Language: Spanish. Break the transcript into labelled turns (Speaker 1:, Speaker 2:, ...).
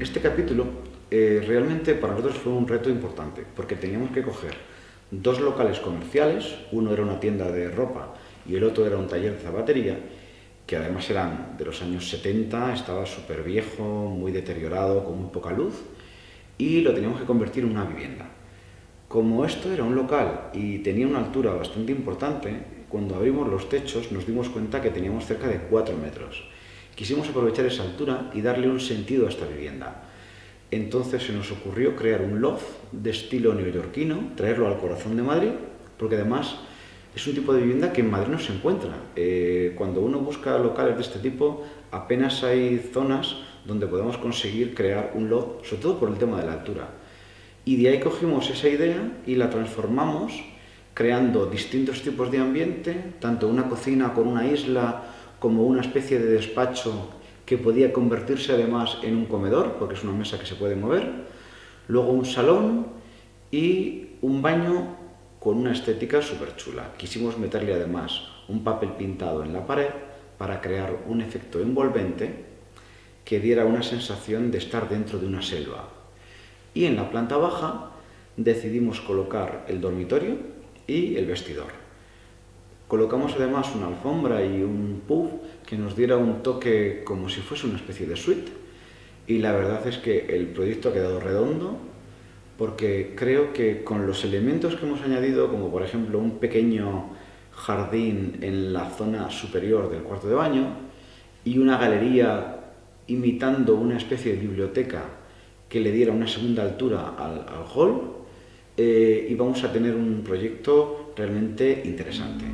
Speaker 1: Este capítulo eh, realmente para nosotros fue un reto importante porque teníamos que coger dos locales comerciales, uno era una tienda de ropa y el otro era un taller de zapatería, que además eran de los años 70, estaba súper viejo, muy deteriorado, con muy poca luz, y lo teníamos que convertir en una vivienda. Como esto era un local y tenía una altura bastante importante, cuando abrimos los techos nos dimos cuenta que teníamos cerca de 4 metros. Quisimos aprovechar esa altura y darle un sentido a esta vivienda. Entonces se nos ocurrió crear un loft de estilo neoyorquino, traerlo al corazón de Madrid, porque además es un tipo de vivienda que en Madrid no se encuentra. Eh, cuando uno busca locales de este tipo, apenas hay zonas donde podemos conseguir crear un loft, sobre todo por el tema de la altura. Y de ahí cogimos esa idea y la transformamos creando distintos tipos de ambiente, tanto una cocina con una isla como una especie de despacho que podía convertirse además en un comedor, porque es una mesa que se puede mover, luego un salón y un baño con una estética súper chula. Quisimos meterle además un papel pintado en la pared para crear un efecto envolvente que diera una sensación de estar dentro de una selva. Y en la planta baja decidimos colocar el dormitorio y el vestidor. Colocamos además una alfombra y un puff que nos diera un toque como si fuese una especie de suite. Y la verdad es que el proyecto ha quedado redondo porque creo que con los elementos que hemos añadido, como por ejemplo un pequeño jardín en la zona superior del cuarto de baño y una galería imitando una especie de biblioteca que le diera una segunda altura al, hall, eh, íbamos a tener un proyecto realmente interesante.